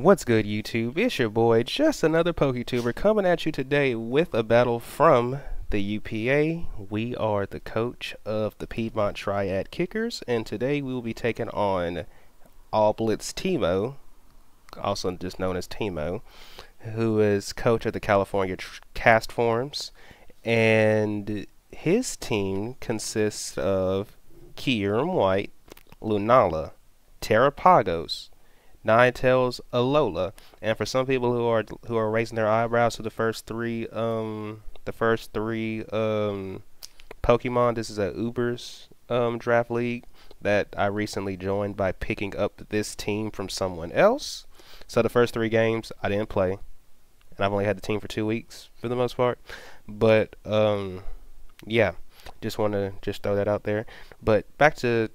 What's good, YouTube? It's your boy, just another PokeTuber, coming at you today with a battle from the UPA. We are the coach of the Piedmont Triad Kickers, and today we will be taking on All Blitz Timo, also just known as Timo, who is coach of the California Castforms, and his team consists of Kyurem White, Lunala, Terapagos, Ninetales, Alola, and for some people who are who are raising their eyebrows to the first three um the first three um Pokemon, this is a Ubers um draft league that I recently joined by picking up this team from someone else. So the first three games I didn't play, and I've only had the team for two weeks for the most part. But um yeah, just want to just throw that out there. But back to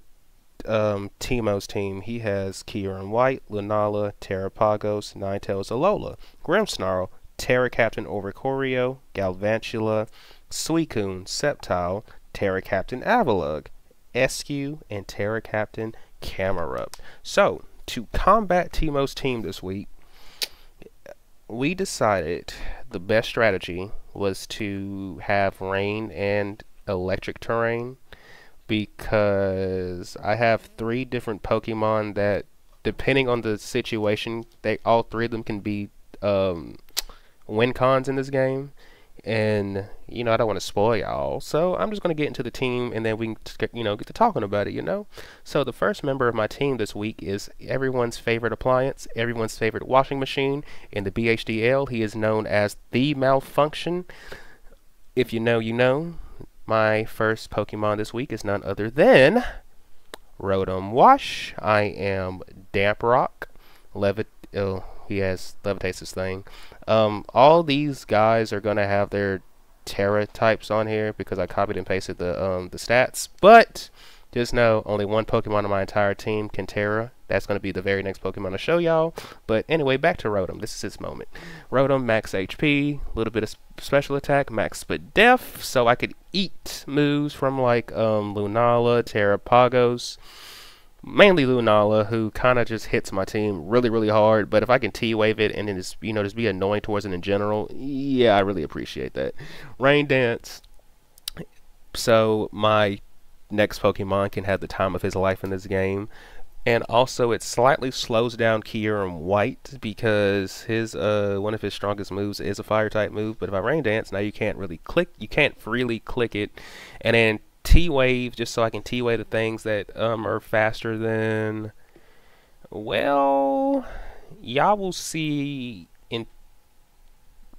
um, Timo's team, he has Kyurem White, Lunala, Terapagos, Ninetales, Alola, Grimmsnarl, Tera Captain Oricorio, Galvantula, Suicune, Sceptile, Tera Captain Avalugg, Eiscue, and Tera Captain Camerupt. So, to combat Timo's team this week, we decided the best strategy was to have rain and electric terrain because I have three different Pokemon that, depending on the situation, they all three of them can be um, win cons in this game. And you know I don't want to spoil y'all, so I'm just gonna get into the team, and then we can you know get to talking about it. You know, so the first member of my team this week is everyone's favorite appliance, everyone's favorite washing machine in the BHDL. He is known as the Malfunction. If you know, you know. My first Pokemon this week is none other than Rotom Wash. I am Damp Rock. Levit. Oh, he has levitates thing. Um, all these guys are gonna have their Terra types on here because I copied and pasted the um the stats. But just know only one Pokemon on my entire team can That's going to be the very next Pokemon I show y'all. But anyway, back to Rotom. This is his moment. Rotom, max HP, a little bit of special attack, max split def, so I could eat moves from like um, Lunala, Terapagos, mainly Lunala, who kind of just hits my team really, really hard. But if I can T-wave it and then just, you know, just be annoying towards it in general, yeah, I really appreciate that. Rain Dance. So my next Pokemon can have the time of his life in this game and also it slightly slows down Kyurem White because his uh one of his strongest moves is a fire type move. But if I rain dance, now you can't really click, you can't freely click it, and then T wave just so I can T wave the things that um are faster than. Well, y'all will see.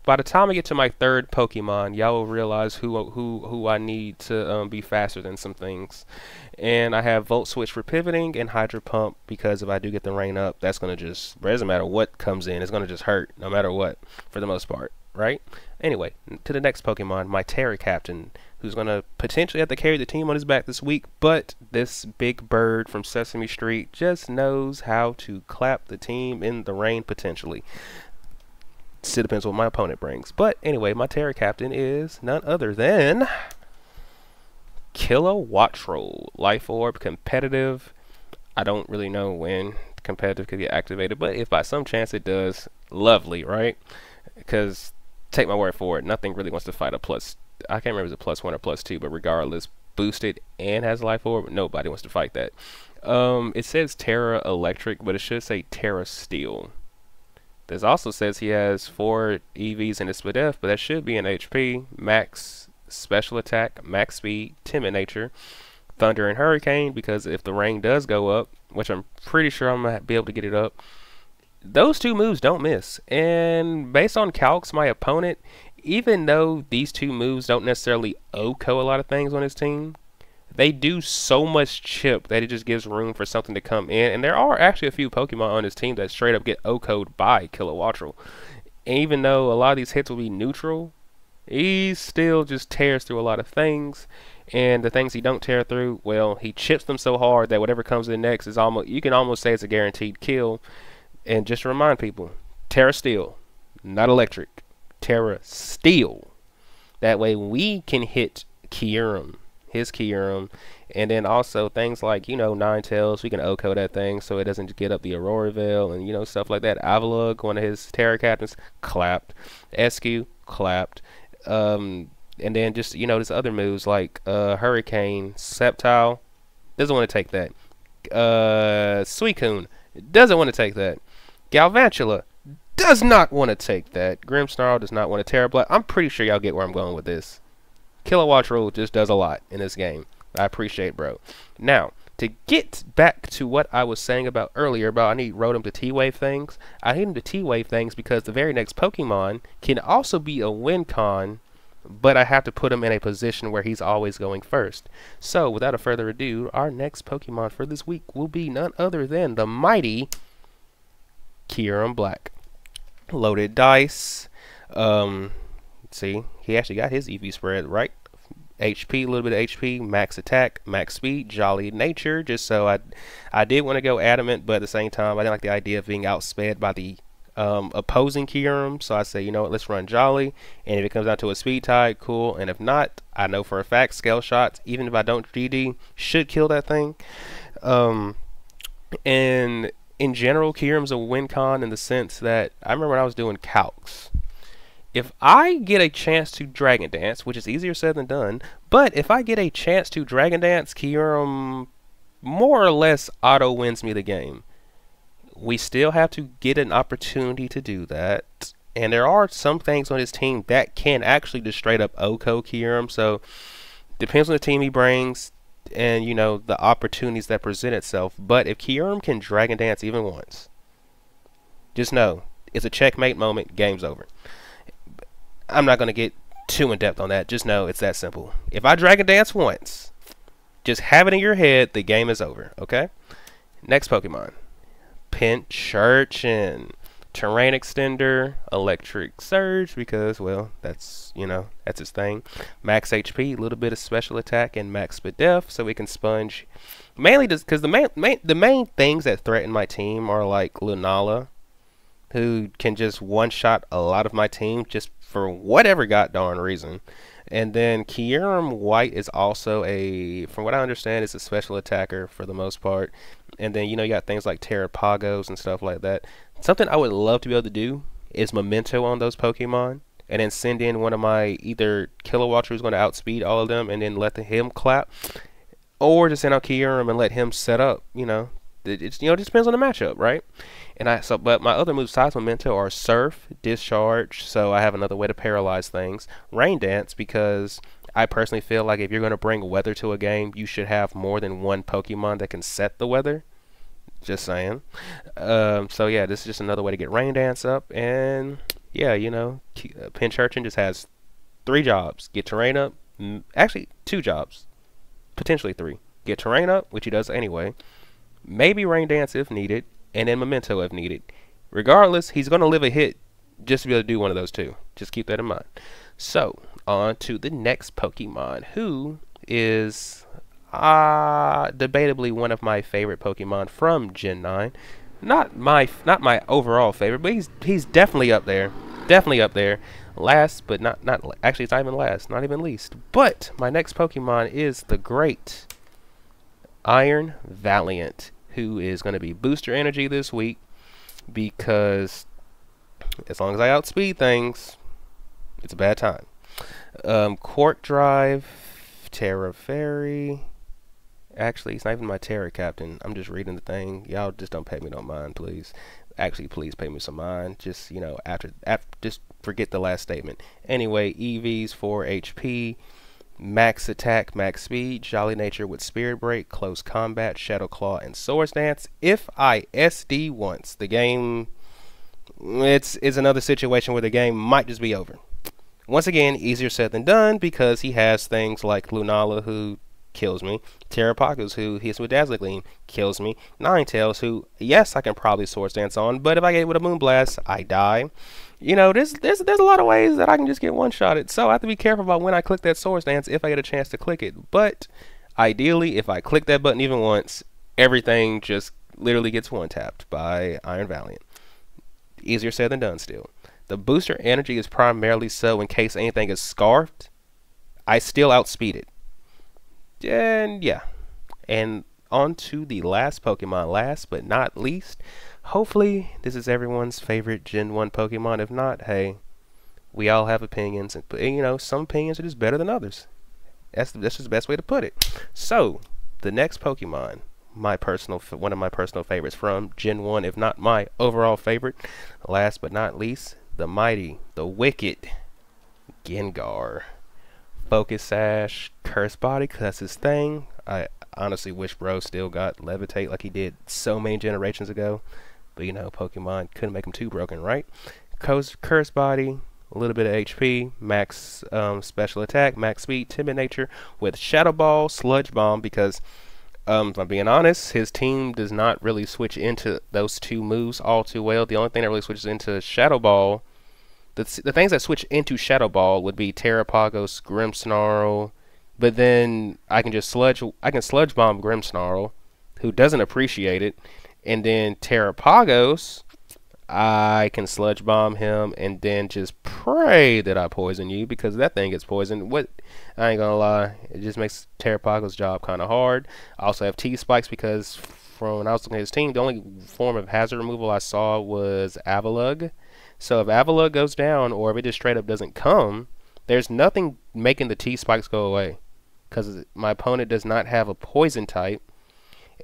By the time I get to my third Pokemon, y'all will realize who who who I need to um, be faster than some things and I have Volt Switch for pivoting and Hydro Pump because if I do get the rain up, that's to just, doesn't matter what comes in, it's to just hurt no matter what for the most part, right? Anyway, to the next Pokemon, my Tera Captain, who's to potentially have to carry the team on his back this week, but this big bird from Sesame Street just knows how to clap the team in the rain potentially. It depends what my opponent brings. But anyway, my Tera Captain is none other than Kilowattrel Life Orb competitive. I don't really know when competitive could get activated, but if by some chance it does, lovely, right? Because take my word for it, nothing really wants to fight a plus. I can't remember if it's a plus one or plus two, but regardless, boosted and has life orb, nobody wants to fight that. Um, it says Tera Electric, but it should say Tera Steel. This also says he has four EVs in his SPDF, but that should be an HP max special attack, max speed, timid nature, thunder and hurricane because if the rain does go up, which I'm pretty sure I'm gonna be able to get it up, those two moves don't miss. And based on calcs, my opponent, even though these two moves don't necessarily OHKO a lot of things on his team, they do so much chip that it just gives room for something to come in. And there are actually a few Pokemon on his team that straight up get OHKO'd by Kilowattrel. And even though a lot of these hits will be neutral, he still just tears through a lot of things. And the things he don't tear through, well, he chips them so hard that whatever comes in next is almost you can almost say it's a guaranteed kill. And just to remind people, Tera Steel, not electric. Tera Steel. That way we can hit Kyurem, his Kyurem, and then also things like, you know, Ninetales, we can OHKO that thing so it doesn't get up the Aurora Veil and, you know, stuff like that. Avalugg, one of his Tera Captains, clapped. Eiscue, clapped. Um, and then just, you know, there's other moves like uh, Hurricane, Sceptile, doesn't want to take that. Uh, Suicune, doesn't want to take that. Galvantula, does not want to take that. Grimmsnarl does not want to Tera Black. I'm pretty sure y'all get where I'm going with this. Kilowattrel just does a lot in this game. I appreciate, bro. Now, to get back to what I was saying about earlier about I need Rotom to T-Wave things, I need him to T-Wave things because the very next Pokemon can also be a win con, but I have to put him in a position where he's always going first. So, without a further ado, our next Pokemon for this week will be none other than the mighty Kyurem Black. Loaded dice. Um, see, he actually got his EV spread right. HP, a little bit of HP, max attack, max speed, jolly nature. Just so I, I did want to go adamant, but at the same time, I didn't like the idea of being outsped by the um, opposing Kyurem. So I say, you know what, let's run jolly. And if it comes down to a speed tie, cool. And if not, I know for a fact, scale shots, even if I don't GD, should kill that thing. Um, and in general, Kyurem's a win con in the sense that I remember when I was doing calcs if I get a chance to Dragon Dance, which is easier said than done, but if I get a chance to Dragon Dance, Kyurem more or less auto wins me the game. We still have to get an opportunity to do that. And there are some things on his team that can actually just straight up OHKO Kyurem. So depends on the team he brings and you know the opportunities that present itself. But if Kyurem can Dragon Dance even once, just know it's a checkmate moment. Game's over. I'm not going to get too in depth on that. Just know it's that simple. If I Dragon Dance once, just have it in your head, the game is over. Okay? Next Pokemon. Pincurchin. Terrain Extender, Electric Surge, because, well, that's, you know, that's his thing. Max HP, a little bit of special attack, and max def, so we can sponge. Mainly because the main, main, the main things that threaten my team are like Lunala, who can just one-shot a lot of my team just for whatever god darn reason. And then Kyurem White is also a, from what I understand, is a special attacker for the most part. And then, you know, you got things like Terapagos and stuff like that. Something I would love to be able to do is Memento on those Pokemon. And then send in one of my either Kilowatt who's going to outspeed all of them and then let the, him clap. Or just send out Kyurem and let him set up, you know. It, it's, you know, it just depends on the matchup, right? And I so but my other moves besides Memento are Surf, Discharge, so I have another way to paralyze things. Rain Dance because I personally feel like if you're going to bring weather to a game, you should have more than one Pokemon that can set the weather. Just saying. Um, so yeah, this is just another way to get Rain Dance up, and yeah, you know, uh, Pincurchin just has three jobs: get terrain up, actually two jobs, potentially three. Get terrain up, which he does anyway. Maybe Rain Dance if needed, and then Memento if needed. Regardless, he's going to live a hit just to be able to do one of those two. Just keep that in mind. So, on to the next Pokemon, who is uh, debatably one of my favorite Pokemon from Gen 9. Not my not my overall favorite, but he's he's definitely up there. Definitely up there. Last, but not not actually it's not even last, not even least. But my next Pokemon is the great Iron Valiant who is going to be booster energy this week because as long as I outspeed things, it's a bad time. Um, Quark Drive, Tera Fairy. Actually, it's not even my Tera Captain. I'm just reading the thing. Y'all just don't pay me no mind, please. Actually, please pay me some mind. Just, you know, after, after just forget the last statement. Anyway, EVs 4 HP. Max Attack, Max Speed, Jolly Nature with Spirit Break, Close Combat, Shadow Claw, and Swords Dance. If I SD once, the game it's is another situation where the game might just be over. Once again, easier said than done because he has things like Lunala who kills me, Terapagos who hits with Dazzling Gleam kills me, Ninetales who yes I can probably Swords Dance on, but if I get with a Moonblast I die you know, there's there's there's a lot of ways that I can just get one shotted. So I have to be careful about when I click that Swords Dance if I get a chance to click it. But ideally, if I click that button even once, everything just literally gets one tapped by Iron Valiant. Easier said than done still. The booster energy is primarily so in case anything is scarfed. I still outspeed it. and yeah. And on to the last Pokemon, last but not least. Hopefully, this is everyone's favorite Gen 1 Pokemon. If not, hey, we all have opinions. And, you know, some opinions are just better than others. That's, that's just the best way to put it. So, the next Pokemon, my personal, one of my personal favorites from Gen 1, if not my overall favorite. Last but not least, the mighty, the wicked Gengar. Focus Sash, Curse Body, because that's his thing. I honestly wish Bro still got Levitate like he did so many generations ago. But you know, Pokemon couldn't make him too broken, right? Curse Body, a little bit of HP, max um, special attack, max speed, timid nature with Shadow Ball, Sludge Bomb, because um, if I'm being honest, his team does not really switch into those two moves all too well. The only thing that really switches into Shadow Ball, the, the things that switch into Shadow Ball would be Terapagos, Grimmsnarl, but then I can just sludge, I can sludge bomb Grimmsnarl, who doesn't appreciate it, and then Terapagos, I can sludge bomb him and then just pray that I poison you because that thing gets poisoned. What I ain't gonna lie, it just makes Terapagos' job kind of hard. I also have T spikes because from when I was looking at his team, the only form of hazard removal I saw was Avalugg. So if Avalugg goes down or if it just straight up doesn't come, there's nothing making the T spikes go away because my opponent does not have a poison type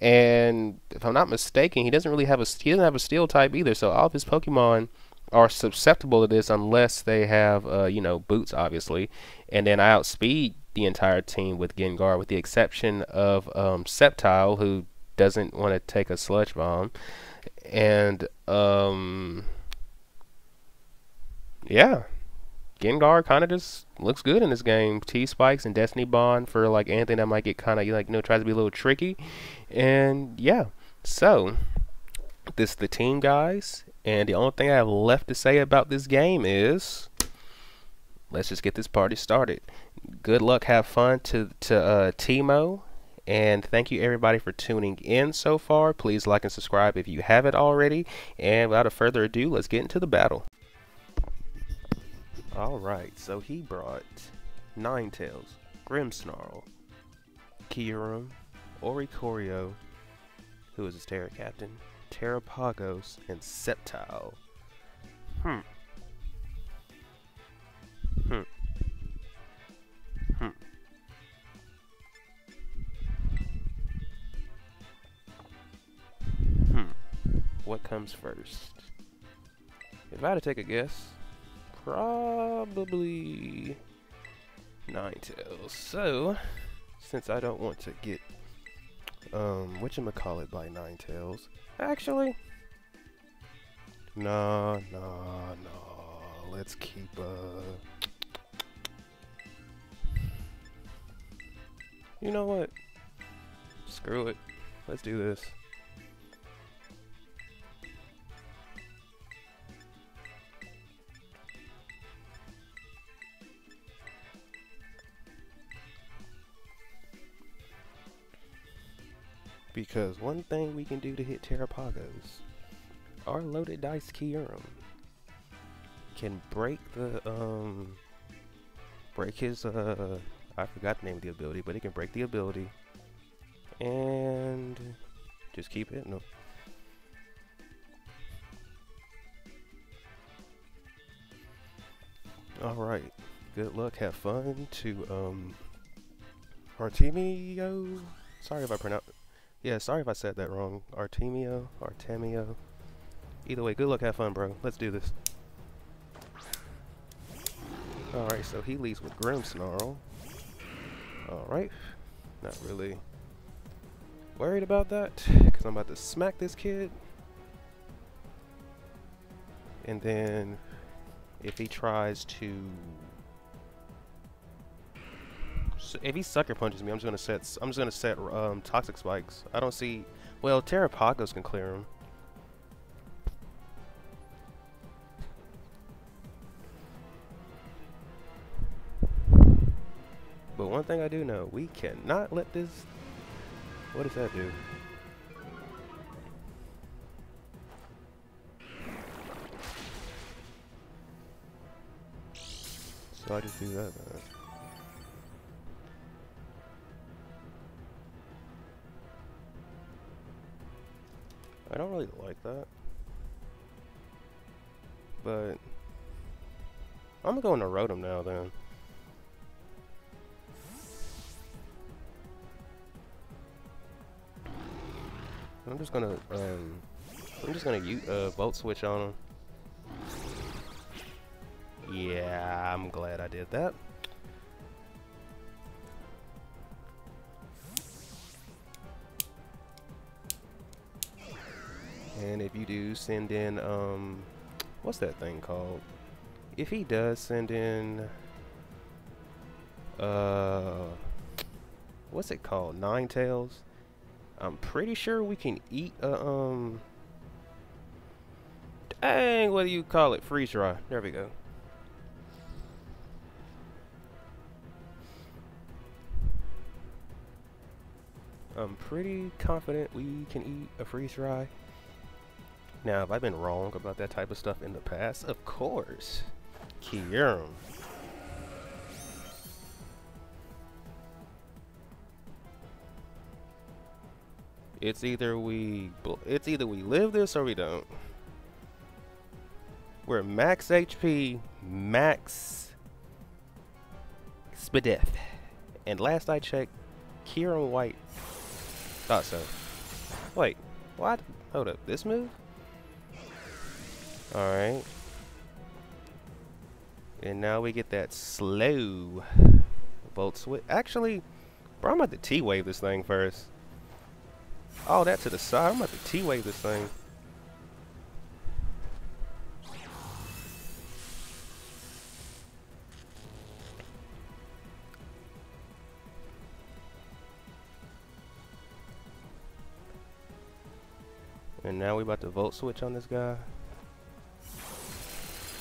and if I'm not mistaken, he doesn't really have a he doesn't have a steel type either. So all of his Pokemon are susceptible to this unless they have uh, you know boots, obviously. And then I outspeed the entire team with Gengar, with the exception of um, Sceptile, who doesn't want to take a sludge bomb. And um, yeah, Gengar kind of just looks good in this game. T spikes and Destiny Bond for like anything that might get kind of like you know tries to be a little tricky, and yeah. So this is the team, guys, and the only thing I have left to say about this game is let's just get this party started. Good luck, have fun to to uh, Timo, and thank you everybody for tuning in so far. Please like and subscribe if you haven't already. And without further ado, let's get into the battle. Alright, so he brought Ninetales, Grimmsnarl, Kyurem, Oricorio, who is his Tera Captain, Terapagos, and Sceptile. Hmm. Hmm. Hmm. Hmm. What comes first? If I had to take a guess, probably Ninetales. So, since I don't want to get um whatchamacallit by Ninetales. Actually Nah nah nah let's keep uh You know what? Screw it. Let's do this. Because one thing we can do to hit Terapagos, our loaded dice Kyurem can break the, um, break his, uh, I forgot the name of the ability, but it can break the ability and just keep hitting them. Alright, good luck, have fun to, um, Artemio. Sorry if I pronounce yeah, sorry if I said that wrong. Artemio, Artemio. Either way, good luck, have fun, bro. Let's do this. Alright, so he leads with Grimmsnarl. Alright. Not really worried about that, because I'm about to smack this kid. And then, if he tries to if he sucker punches me, I'm just gonna set. I'm just gonna set um, toxic spikes. I don't see. Well, Terapagos can clear him. But one thing I do know, we cannot let this. What does that do? So I just do that. Don't really like that. But I'm gonna go into Rotom now then. I'm just gonna um I'm just gonna uh Volt Switch on him. Yeah, I'm glad I did that. And if you do send in, um, what's that thing called? If he does send in, uh, what's it called? Ninetales. I'm pretty sure we can eat a, um, dang, what do you call it? Freeze dry. There we go. I'm pretty confident we can eat a freeze dry. Now, have I been wrong about that type of stuff in the past? Of course. Kyurem. It's either we it's either we live this or we don't. We're max HP, max Spadef. And last I checked, Kyurem White. Thought so. Wait, what? Hold up, this move? Alright. And now we get that slow Volt Switch. Actually, bro, I'm about to T-Wave this thing first. All that to the side. I'm about to T-Wave this thing. And now we about to Volt Switch on this guy.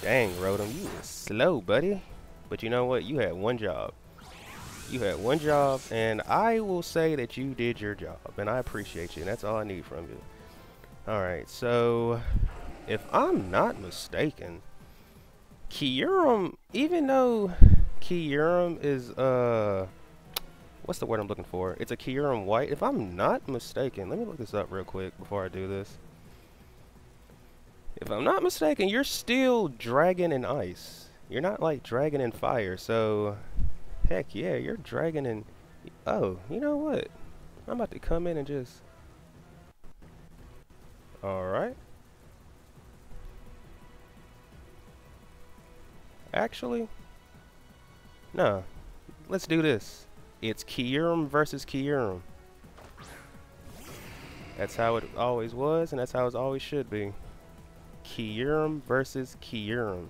Dang, Rotom, you slow, buddy. But you know what? You had one job. You had one job, and I will say that you did your job, and I appreciate you, and that's all I need from you. Alright, so if I'm not mistaken, Kyurem, even though Kyurem is, uh, what's the word I'm looking for? It's a Kyurem White. If I'm not mistaken, let me look this up real quick before I do this. If I'm not mistaken, you're still dragon in ice. You're not like dragon in fire, so heck yeah, you're dragon in oh, you know what? I'm about to come in and just Alright. Actually, no. Let's do this. It's Kyurem versus Kyurem. That's how it always was, and that's how it always should be. Kyurem versus Kyurem.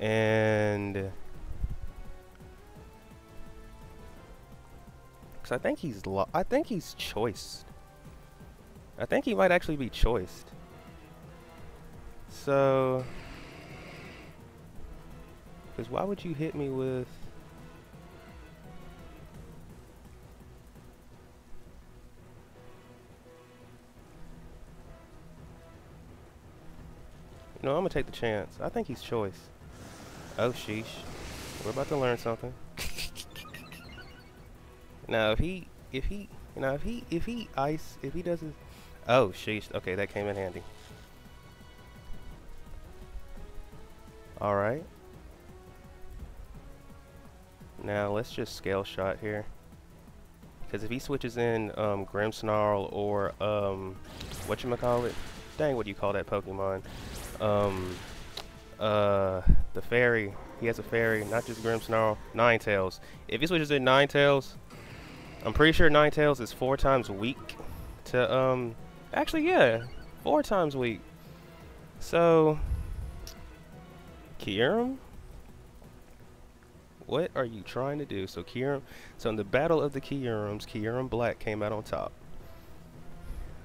And cuz I think he's I think he's choiced. I think he might actually be choiced. So cuz why would you hit me with No, I'm gonna take the chance. I think he's choice. Oh, sheesh. We're about to learn something. now, if he, if he, you know, if he, if he ice, if he doesn't, oh, sheesh. Okay, that came in handy. All right. Now let's just scale shot here. Because if he switches in um, Grimmsnarl or um, what you call it? Dang, what do you call that Pokemon? Um, uh, the fairy. He has a fairy, not just Grimmsnarl. Ninetales. If he switches in Ninetales, I'm pretty sure Ninetales is four times weak to, um, actually, yeah, four times weak. So, Kyurem? What are you trying to do? So Kyurem, so in the battle of the Kyurems, Kyurem Black came out on top.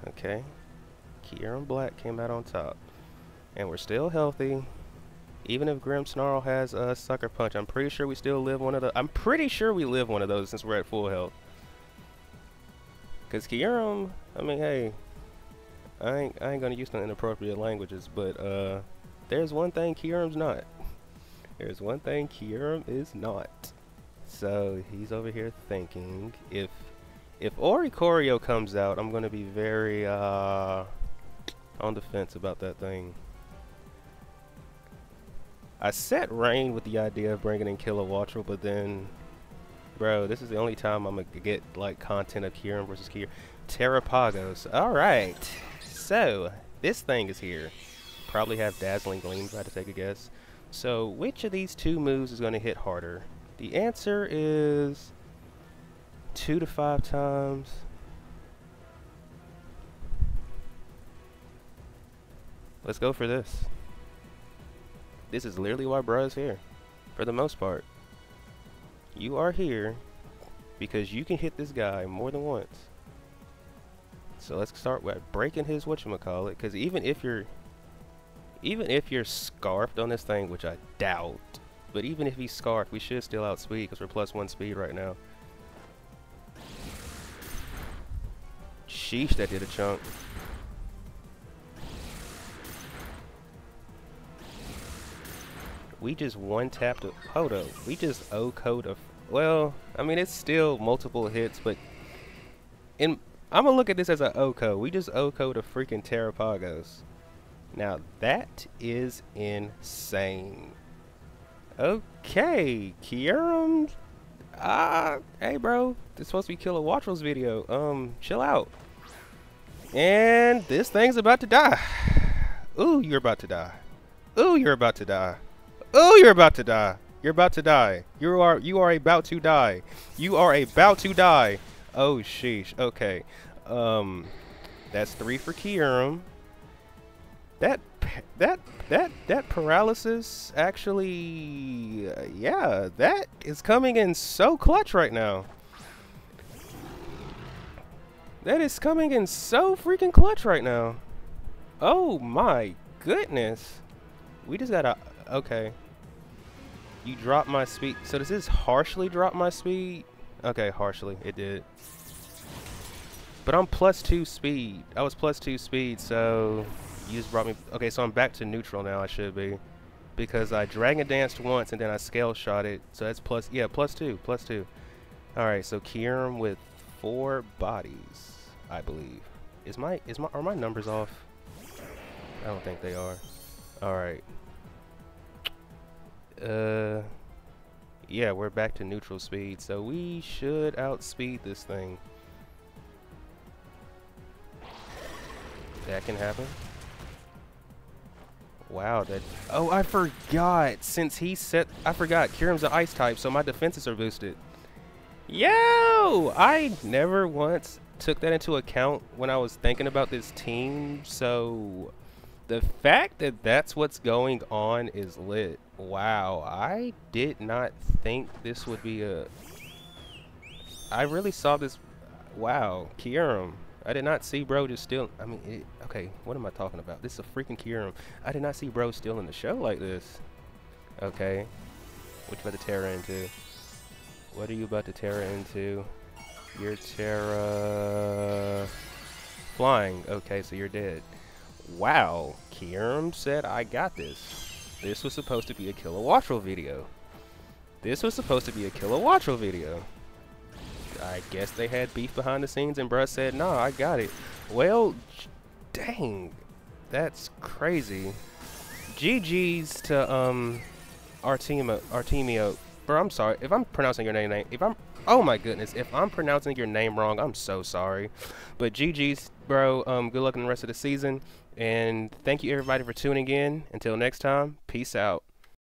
Okay. Kyurem Black came out on top and we're still healthy. Even if Grimmsnarl has a sucker punch, I'm pretty sure we still live one of the. I'm pretty sure we live one of those since we're at full health. Cause Kyurem, I mean, hey, I ain't I ain't gonna use no inappropriate languages, but uh, there's one thing Kyurem's not. There's one thing Kyurem is not. So he's over here thinking if If Oricorio comes out, I'm going to be very uh, on the fence about that thing. I set Rain with the idea of bringing in Kilowattrel, but then, bro, this is the only time I'm going to get, like, content of Kyurem versus Kyurem. Terapagos. Alright. So, this thing is here. Probably have Dazzling Gleam if I had to take a guess. So, which of these two moves is going to hit harder? The answer is two to five times. Let's go for this. This is literally why bruh is here. For the most part. You are here because you can hit this guy more than once. So let's start with breaking his whatchamacallit, because even if you're even if you're scarfed on this thing, which I doubt, but even if he's scarfed, we should still outspeed because we're plus one speed right now. Sheesh, that did a chunk. We just one tapped. A, hold up, we just OHKO'd of. Well, I mean it's still multiple hits, but in I'm gonna look at this as an OHKO. We just OHKO'd a freaking Terapagos. Now that is insane. Okay, Kyurem. Ah, hey bro, this supposed to be Killer Kilowattrel's video. Um, chill out. And this thing's about to die. Ooh, you're about to die. Ooh, you're about to die. Ooh, you're about to die. You're about to die. You are you are about to die. You are about to die. Oh sheesh. Okay. Um, that's three for Kyurem that that that that paralysis actually uh, yeah that is coming in so clutch right now that is coming in so freaking clutch right now oh my goodness we just gotta okay you dropped my speed so does this harshly drop my speed okay harshly it did but I'm plus two speed I was plus two speed so you just brought me... Okay, so I'm back to neutral now, I should be. Because I Dragon Danced once, and then I Scale Shot it. So that's plus... Yeah, plus two. Plus two. Alright, so Kyurem with four bodies, I believe. Is my... Is my... Are my numbers off? I don't think they are. Alright. Uh... Yeah, we're back to neutral speed, so we should outspeed this thing. That can happen. Wow, that... Oh, I forgot. Since he set... I forgot. Kyurem's an ice type, so my defenses are boosted. Yo! I never once took that into account when I was thinking about this team, so... The fact that that's what's going on is lit. Wow, I did not think this would be a... I really saw this... Wow, Kyurem. I did not see bro just still. I mean, it, okay, what am I talking about? This is a freaking Kyurem. I did not see bro still in the show like this. Okay, what you about to Tera into? What are you about to Tera into? You're Tera flying. Okay, so you're dead. Wow, Kyurem said I got this. This was supposed to be a Kilowattrel video. This was supposed to be a Kilowattrel video. I guess they had beef behind the scenes, and bruh said, "Nah, I got it." Well, dang, that's crazy. GG's to um Artemio, Artemio. Bro, I'm sorry if I'm pronouncing your name. If I'm, oh my goodness, if I'm pronouncing your name wrong, I'm so sorry. But GG's, bro. Um, good luck in the rest of the season, and thank you everybody for tuning in. Until next time, peace out.